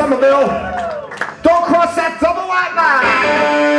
Somerville. Don't cross that double white line.